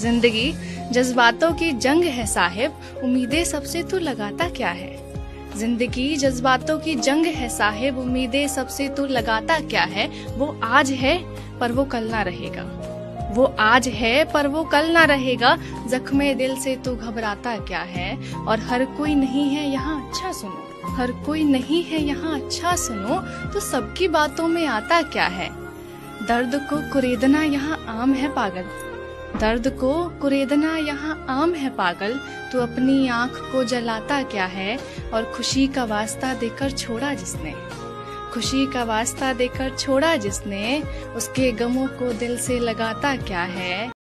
ज़िंदगी, जज्बातों की जंग है साहिब, उम्मीदें सबसे तू लगाता क्या है? ज़िंदगी, जज्बातों की जंग है साहिब, उम्मीदें सबसे तू लगाता क्या है? वो आज है, पर वो कल ना रहेगा। वो आज है, पर वो कल ना रहेगा, जख्मे दिल से तू घबराता क्या है? और हर कोई नहीं है यहाँ अच्छा सुनो, हर कोई नहीं है यहाँ अच्छा सुनो तो सबकी बातों में आता क्या है? दर्द को कुरेदना यहाँ आम है पागल। दर्द को कुरेदना यहाँ आम है, पागल। तो अपनी आँख को जलाता क्या है? और खुशी का वास्ता देकर छोड़ा जिसने? खुशी का वास्ता देकर छोड़ा जिसने? उसके गमों को दिल से लगाता क्या है?